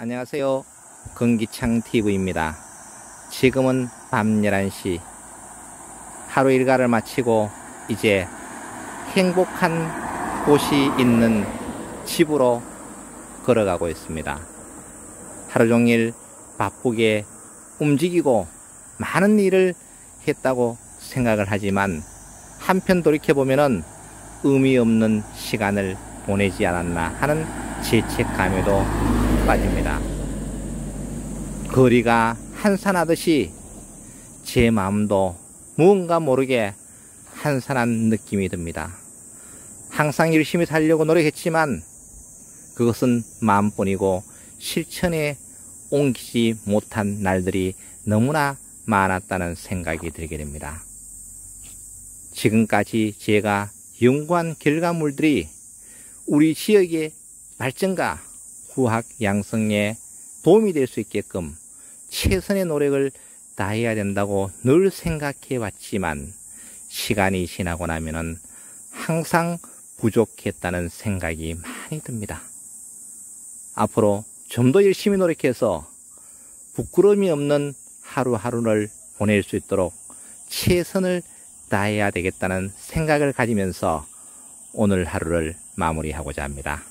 안녕하세요. 건기창 TV입니다. 지금은 밤 11시. 하루 일과를 마치고 이제 행복한 곳이 있는 집으로 걸어가고 있습니다. 하루 종일 바쁘게 움직이고 많은 일을 했다고 생각을 하지만 한편 돌이켜보면 의미 없는 시간을 보내지 않았나 하는 죄책감에도 빠집니다. 거리가 한산하듯이 제 마음도 무언가 모르게 한산한 느낌이 듭니다. 항상 열심히 살려고 노력했지만 그것은 마음뿐이고 실천에 옮기지 못한 날들이 너무나 많았다는 생각이 들게 됩니다. 지금까지 제가 연구한 결과물들이 우리 지역의 발전과 후학 양성에 도움이 될 수 있게끔 최선의 노력을 다해야 된다고 늘 생각해 왔지만 시간이 지나고 나면은 항상 부족했다는 생각이 많이 듭니다. 앞으로 좀 더 열심히 노력해서 부끄러움이 없는 하루하루를 보낼 수 있도록 최선을 다해야 되겠다는 생각을 가지면서 오늘 하루를 마무리하고자 합니다.